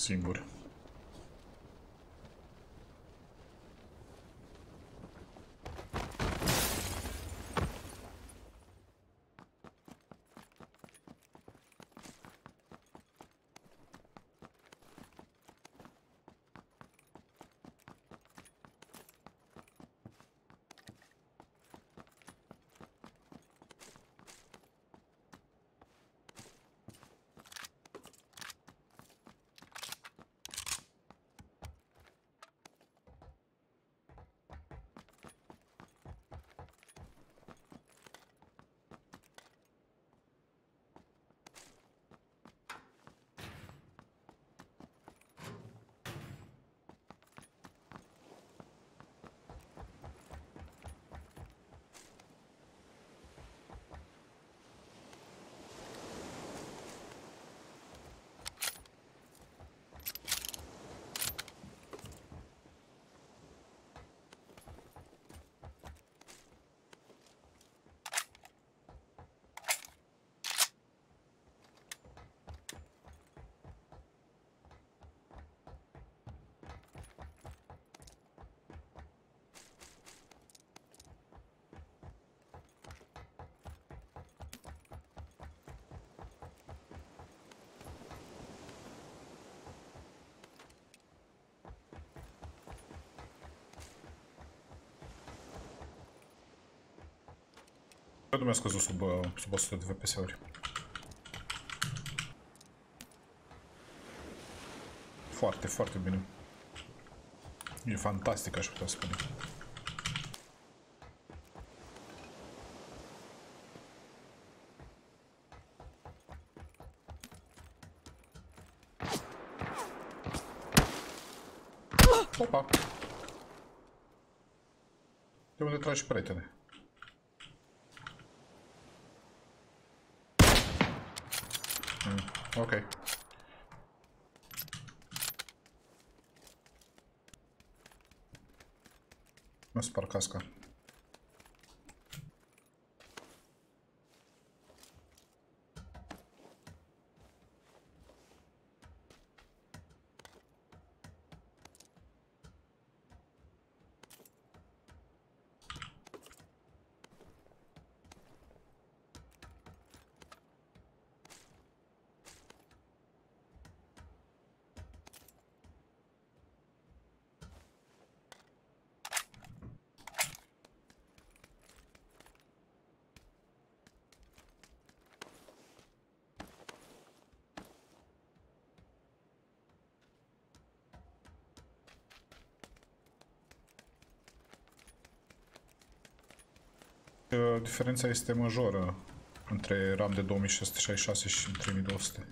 Singur. Eu mi-a scăzut sub, uh, sub 100 de VPS-uri. Foarte, foarte bine. E fantastic, aș putea spune. Opa! De unde tragi prietene? Ok. Mă spar casca. Diferența este majoră între RAM de 2666 și 3200.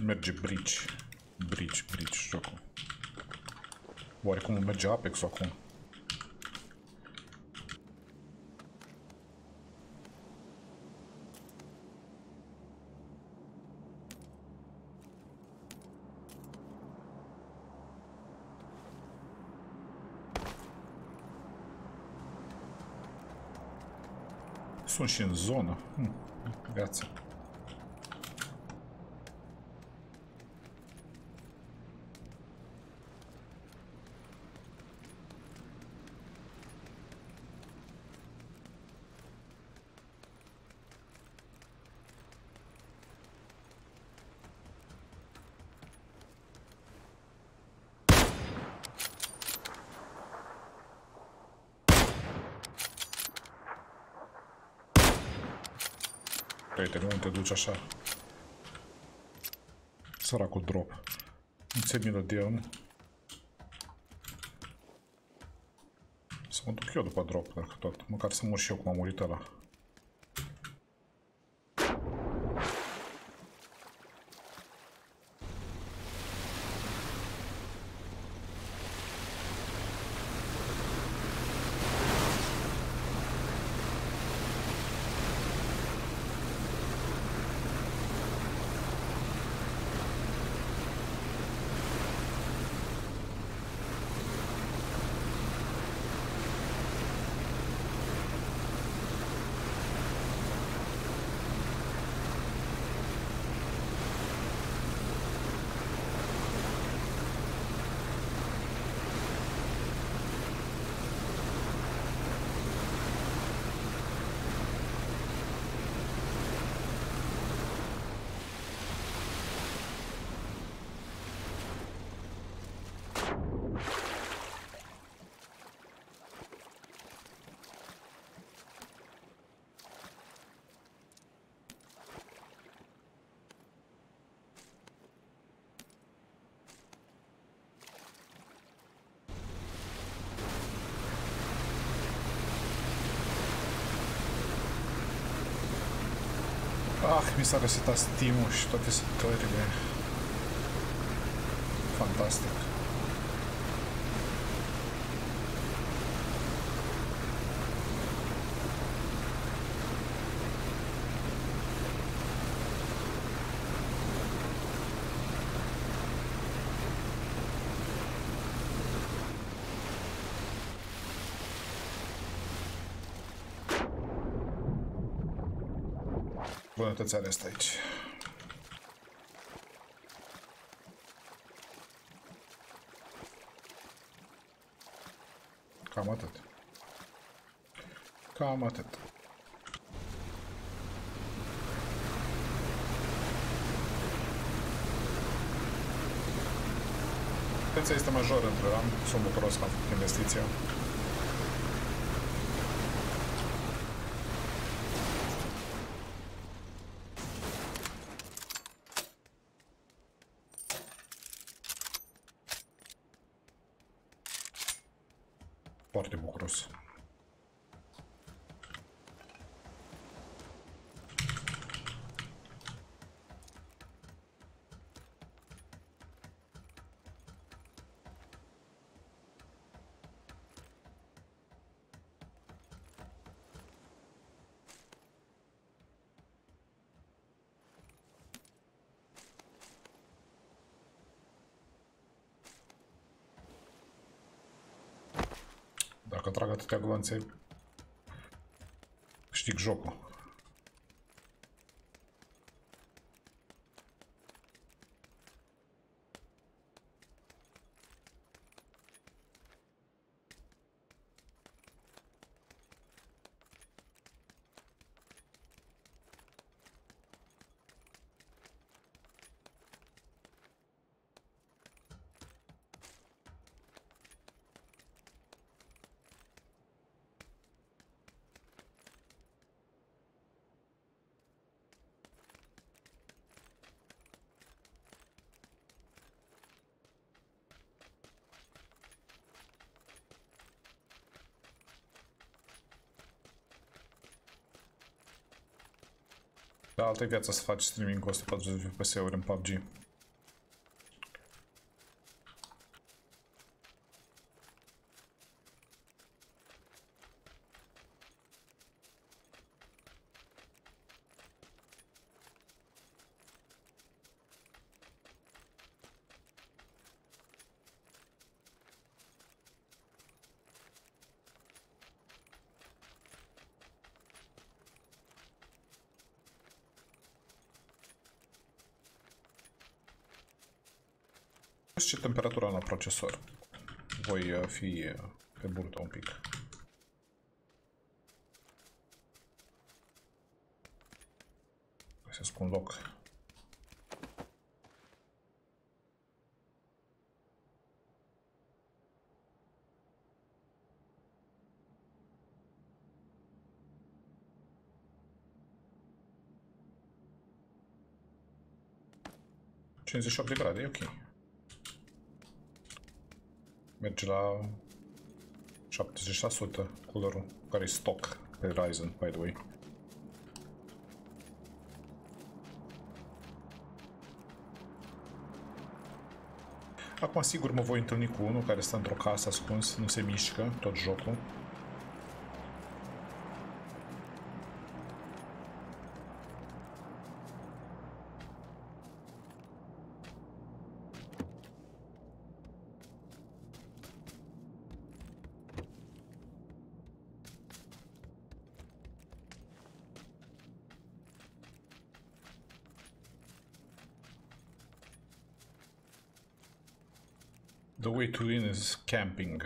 Merge Bridge. Bridge, Bridge, jocul. Oarecum merge Apex acum. Sunt și în zonă. Hm, viață. Prietene, unde te duci așa? Săracul drop. Nu ți milă de el, nu? Să mă duc eu după drop, dacă tot. Măcar să mor și eu cum am murit ăla. Ah, mi s-a resetat Steam-ul și toate setările. Fantastic. Bunătăți are asta aici. Cam atât. Cam atât. Diferența este majoră între RAM. Sunt bucuros că am făcut investiția. Foarte bucuros. Dacă trag atâtea gloanțe, câștig jocul. Da, altă viață să faci streaming cu 140 FPS-uri în PUBG. Ce temperatura la procesor. Voi uh, fi uh, pe burtă un pic. Găsesc un loc. Cincizeci de grade, e ok. Merge la 70% culerul, care e stock pe Ryzen, by the way. Acum sigur mă voi întâlni cu unul care stă într-o casă ascuns, nu se mișcă tot jocul. Between is camping.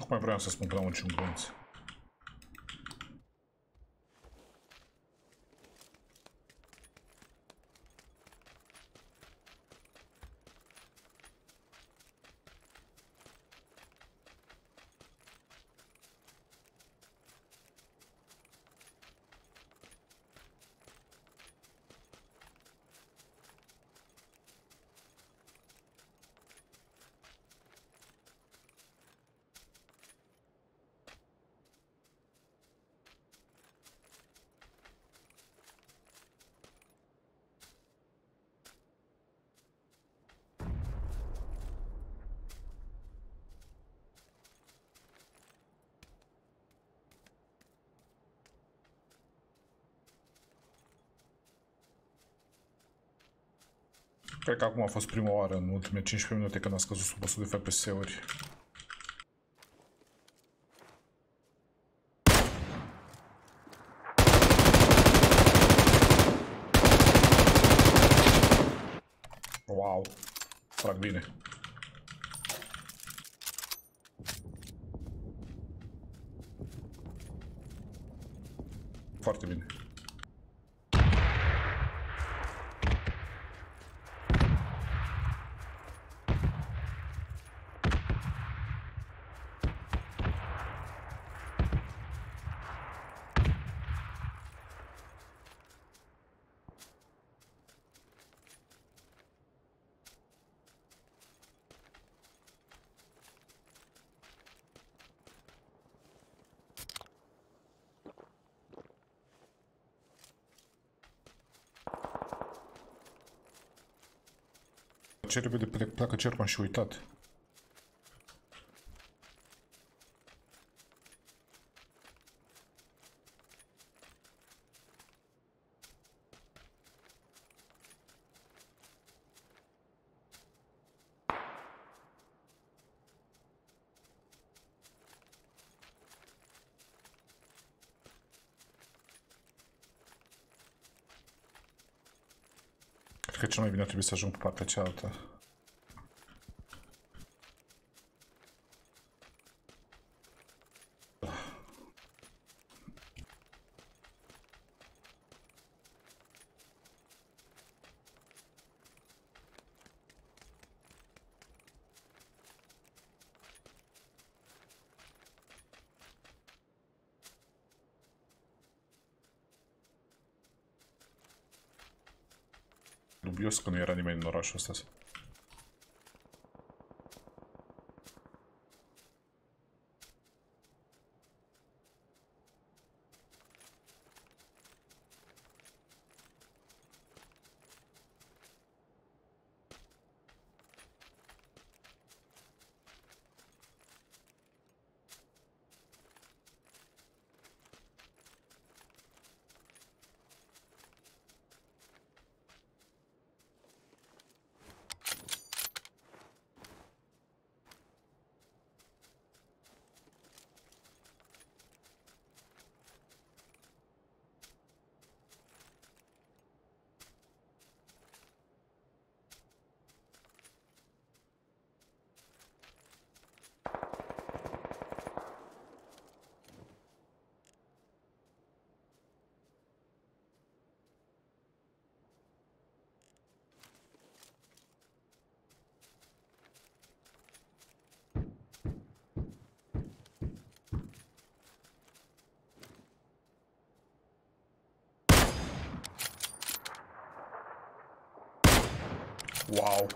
Как мы отправимся с Мукрам Чумбронти? Cred că acum a fost prima oară în ultimele 15 minute când a scăzut sub 100 de FPS-uri. Wow, trag bine. Foarte bine. Ce repede pleacă cercul, am și uitat. Cred că cel mai bine Biosku nie reanimate na rush, Wow.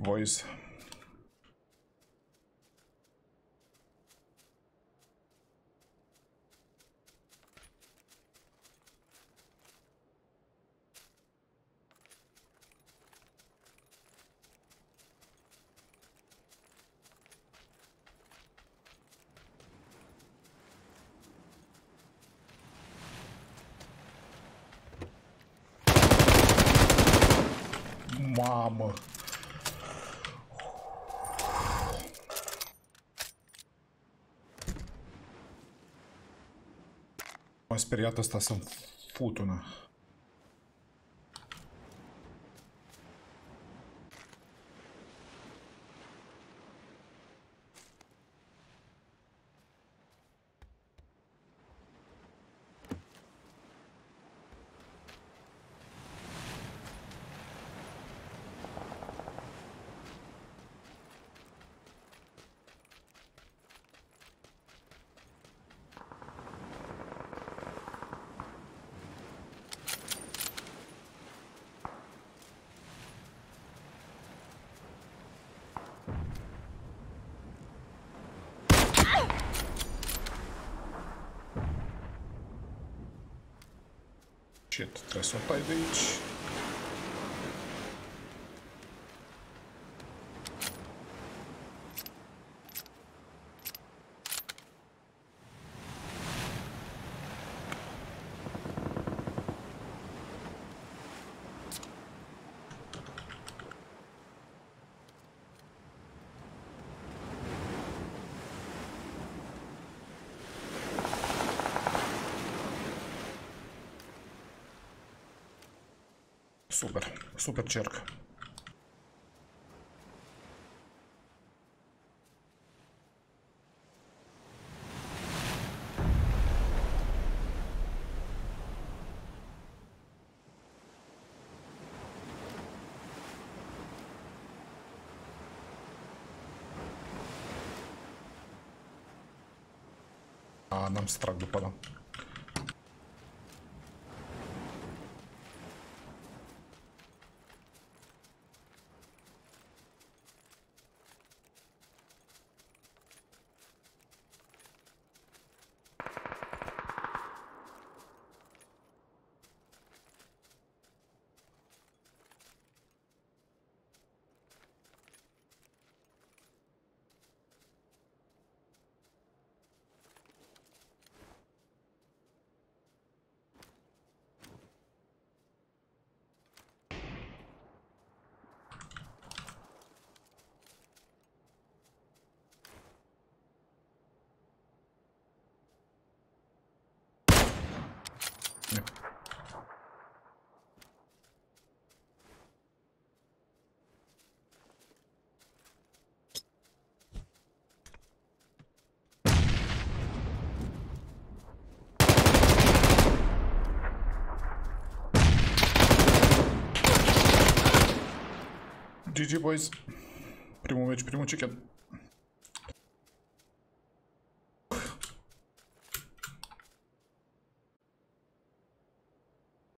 Voice nouă. M-a speriat asta să-mi fut una. Tito, traz sua pai, gente. Супер. Супер черк. А нам страх допадал. GG, boys. Primo, mate, primo, ticket.